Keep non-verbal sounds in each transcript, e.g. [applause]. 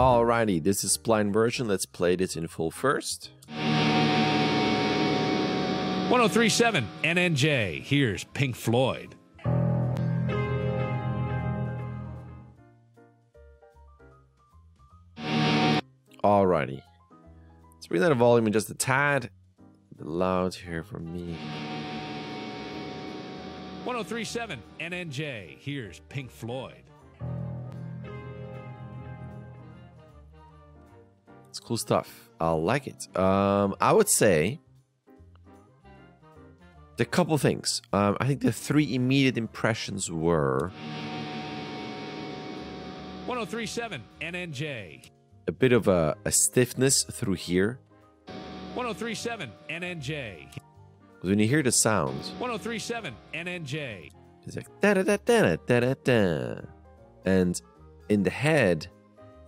Alrighty, this is blind version. Let's play this in full first. 1037 NNJ. Here's Pink Floyd. Alrighty. Let's bring that volume in just a tad. A bit loud here for me. 1037 NNJ. Here's Pink Floyd. It's cool stuff. I like it. Um, I would say the couple things. Um, I think the three immediate impressions were 1037 NNJ. a bit of a, a stiffness through here. 1037 NNJ. when you hear the sound, 1037 NNJ. it's like da da da da da da da. And in the head,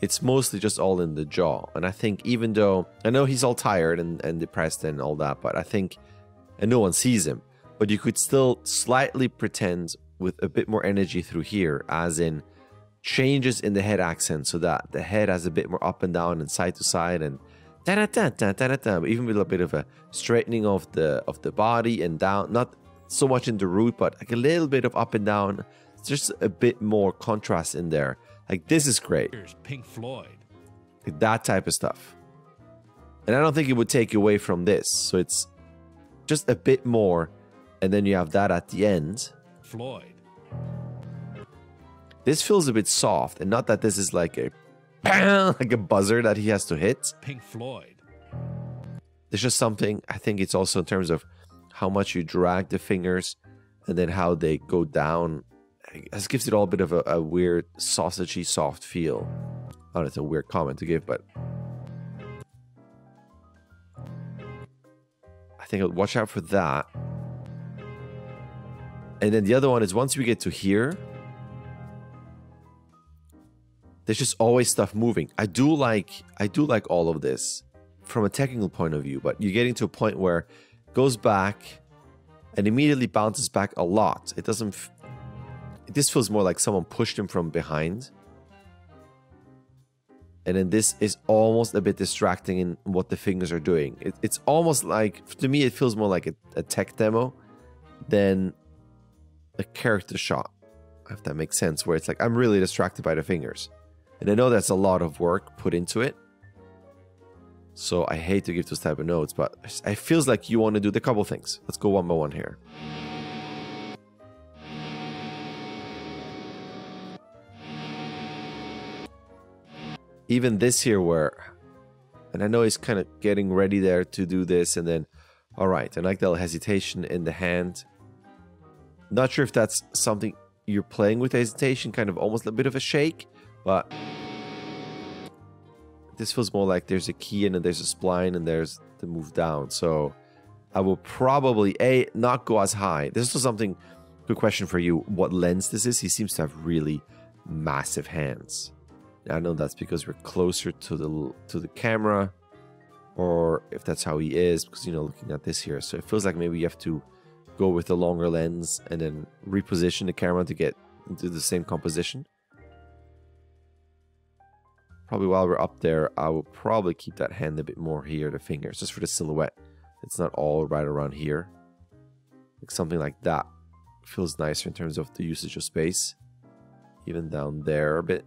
it's mostly just all in the jaw. And I think even though I know he's all tired and, and depressed and all that, but I think and no one sees him, but you could still slightly pretend with a bit more energy through here, as in changes in the head accent so that the head has a bit more up and down and side to side and da da da da da da da, even with a bit of a straightening of the of the body and down, not so much in the root, but like a little bit of up and down. Just a bit more contrast in there. Like this is great. Here's Pink Floyd. Like that type of stuff. And I don't think it would take away from this. So it's just a bit more. And then you have that at the end. Floyd. This feels a bit soft. And not that this is like a [laughs] like a buzzer that he has to hit. Pink Floyd. There's just something. I think it's also in terms of how much you drag the fingers and then how they go down. This gives it all a bit of a, a weird sausagey soft feel. Oh, that's a weird comment to give, but I think I'll watch out for that. And then the other one is once we get to here, there's just always stuff moving. I do like I do like all of this from a technical point of view, but you're getting to a point where it goes back and immediately bounces back a lot. It doesn't. This feels more like someone pushed him from behind. And then this is almost a bit distracting in what the fingers are doing. It, it's almost like, to me, it feels more like a, a tech demo than a character shot, if that makes sense, where it's like, I'm really distracted by the fingers. And I know that's a lot of work put into it. So I hate to give those type of notes, but it feels like you want to do the couple things. Let's go one by one here. Even this here where, and I know he's kind of getting ready there to do this, and then, all right, I like that hesitation in the hand. Not sure if that's something you're playing with hesitation, kind of almost a bit of a shake, but this feels more like there's a key and then there's a spline and there's the move down. So I will probably a not go as high. This is something. Good question for you. What lens this is? He seems to have really massive hands. I know that's because we're closer to the to the camera, or if that's how he is, because you know looking at this here. So it feels like maybe you have to go with a longer lens and then reposition the camera to get into the same composition. Probably while we're up there, I will probably keep that hand a bit more here, the fingers, just for the silhouette. It's not all right around here. Like something like that feels nicer in terms of the usage of space. Even down there a bit.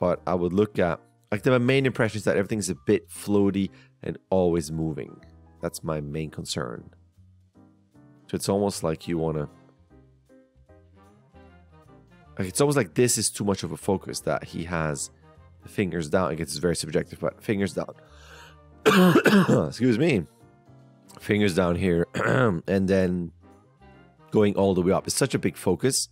But I would look at, like the main impression is that everything's a bit floaty and always moving. That's my main concern. So it's almost like you want to like it's almost like this is too much of a focus that he has fingers down. I guess it's very subjective, but fingers down. [coughs] Excuse me. Fingers down here, [clears throat] and then going all the way up. It's such a big focus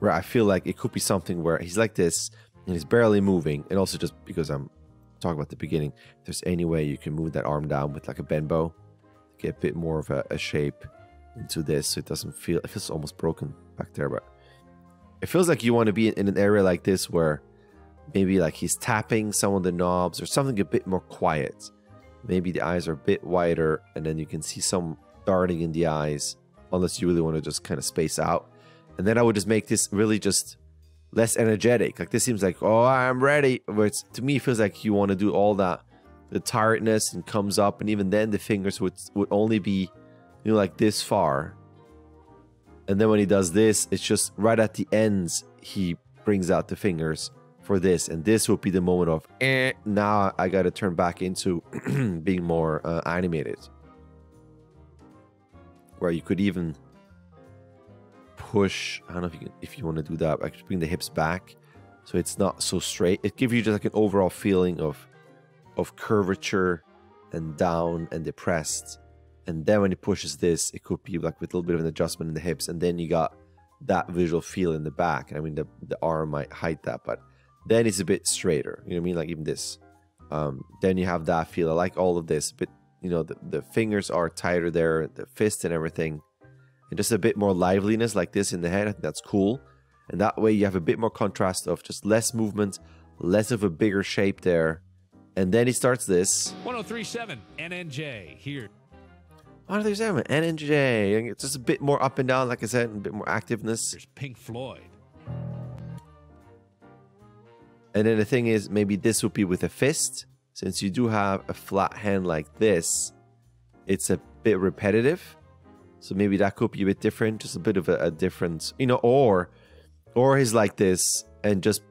where I feel like it could be something where he's like this and he's barely moving. And also just because I'm talking about the beginning, if there's any way you can move that arm down with like a bend bow, get a bit more of a, a shape into this so it doesn't feel it feels almost broken back there, but it feels like you want to be in an area like this where maybe like he's tapping some of the knobs or something a bit more quiet. Maybe the eyes are a bit wider and then you can see some darting in the eyes, unless you really want to just kind of space out. And then I would just make this really just less energetic. Like this seems like, oh, I'm ready. But it's, to me, it feels like you want to do all that, the tiredness and comes up, and even then the fingers would would only be, you know, like this far. And then when he does this, it's just right at the ends he brings out the fingers for this, and this would be the moment of, eh, now I got to turn back into [clears throat] being more uh, animated, where you could even push. I don't know if you can, if you want to do that. I bring the hips back, so it's not so straight. It gives you just like an overall feeling of of curvature and down and depressed. And then when he pushes this, it could be like with a little bit of an adjustment in the hips, and then you got that visual feel in the back. I mean, the the arm might hide that, but then it's a bit straighter. You know what I mean? Like even this. Um, then you have that feel. I like all of this, but you know the, the fingers are tighter there, the fist and everything, and just a bit more liveliness like this in the head. I think that's cool, and that way you have a bit more contrast of just less movement, less of a bigger shape there, and then he starts this. 1037 NNJ here. 137 NNJ. It's just a bit more up and down, like I said, and a bit more activeness. There's Pink Floyd. And then the thing is, maybe this would be with a fist. Since you do have a flat hand like this, it's a bit repetitive. So maybe that could be a bit different, just a bit of a, a difference, you know, or or he's like this and just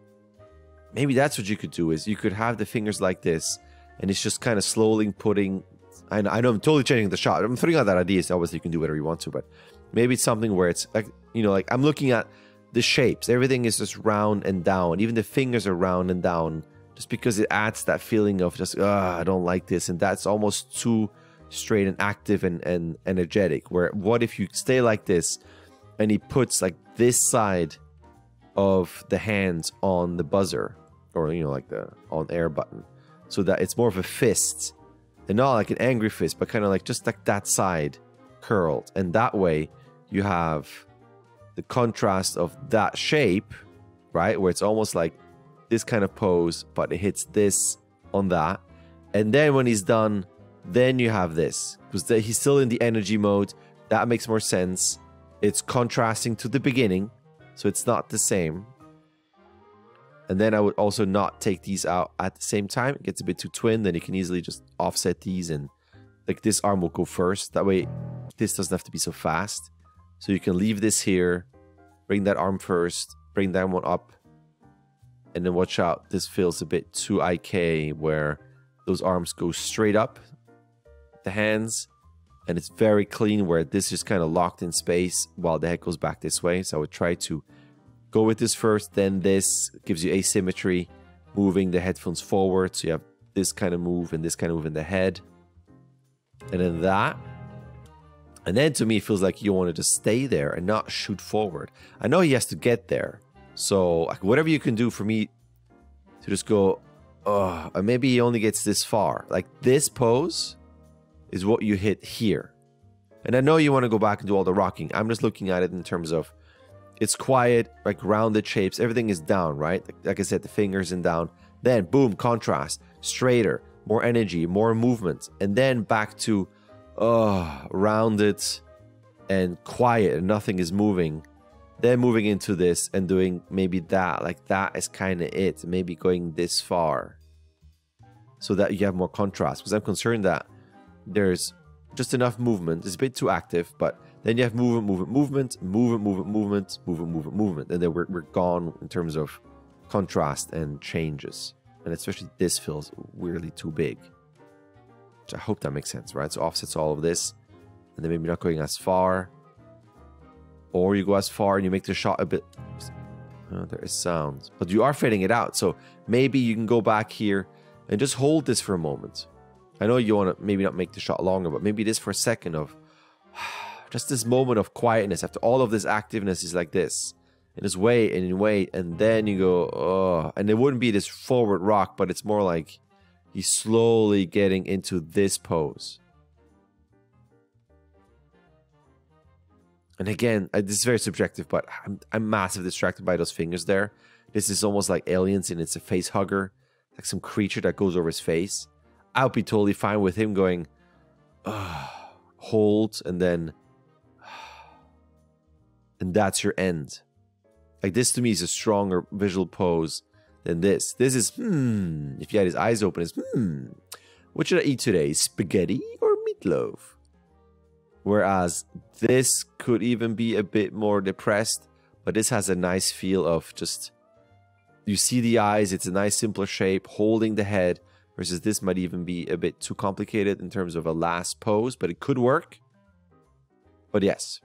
maybe that's what you could do is you could have the fingers like this and it's just kind of slowly putting I know, I know I'm totally changing the shot. I'm throwing out that idea. So obviously you can do whatever you want to, but maybe it's something where it's like you know, like I'm looking at the shapes. Everything is just round and down. Even the fingers are round and down, just because it adds that feeling of just, ah, I don't like this, and that's almost too straight and active and, and energetic. Where what if you stay like this, and he puts like this side of the hands on the buzzer, or you know, like the on air button, so that it's more of a fist, and not like an angry fist, but kind of like just like that side curled, and that way you have the contrast of that shape, right? Where it's almost like this kind of pose, but it hits this on that. And then when he's done, then you have this because he's still in the energy mode. That makes more sense. It's contrasting to the beginning, so it's not the same. And then I would also not take these out at the same time. It gets a bit too twin. Then you can easily just offset these and like this arm will go first. That way, this doesn't have to be so fast. So you can leave this here, bring that arm first, bring that one up, and then watch out. This feels a bit too IK where those arms go straight up, the hands, and it's very clean where this is kind of locked in space while the head goes back this way. So I would try to go with this first, then this gives you asymmetry, moving the headphones forward. So you have this kind of move and this kind of move in the head. And then that and then to me, it feels like you want to just stay there and not shoot forward. I know he has to get there. So whatever you can do for me to just go, oh, maybe he only gets this far. Like this pose is what you hit here. And I know you want to go back and do all the rocking. I'm just looking at it in terms of it's quiet, like rounded shapes. Everything is down, right? Like, I said, the fingers and down. Then boom, contrast, straighter, more energy, more movement. And then back to oh, rounded and quiet and nothing is moving. Then moving into this and doing maybe that, like that is kind of it. Maybe going this far so that you have more contrast. Because I'm concerned that there's just enough movement. It's a bit too active, but then you have movement, movement, movement, movement, movement, movement, movement, movement, movement. And then we're, we're gone in terms of contrast and changes. And especially this feels weirdly too big. I hope that makes sense, right? So offsets all of this, and then maybe not going as far. Or you go as far and you make the shot a bit. Oh, there is sound, but you are fading it out. So maybe you can go back here and just hold this for a moment. I know you want to maybe not make the shot longer, but maybe this for a second of [sighs] just this moment of quietness after all of this activeness is like this. And just wait and wait, and then you go, oh, and it wouldn't be this forward rock, but it's more like He's slowly getting into this pose. And again, uh, this is very subjective, but I'm, I'm massively distracted by those fingers there. This is almost like aliens and it's a face hugger, like some creature that goes over his face. I would be totally fine with him going, uh, hold, and then, [sighs] and that's your end. Like this to me is a stronger visual pose than this. This is hmm. If you had his eyes open, it's hmm. What should I eat today? Spaghetti or meatloaf? Whereas this could even be a bit more depressed, but this has a nice feel of just you see the eyes, it's a nice simpler shape, holding the head, versus this might even be a bit too complicated in terms of a last pose, but it could work. But yes,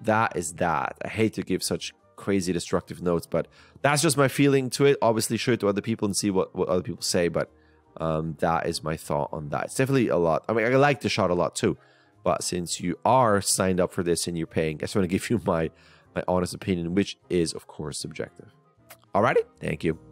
that is that. I hate to give such crazy destructive notes, but that's just my feeling to it. Obviously, show it to other people and see what, what other people say, but um, that is my thought on that. It's definitely a lot. I mean, I like the shot a lot too, but since you are signed up for this and you're paying, I just want to give you [laughs] my my honest opinion, which is of course subjective. Alrighty, thank you.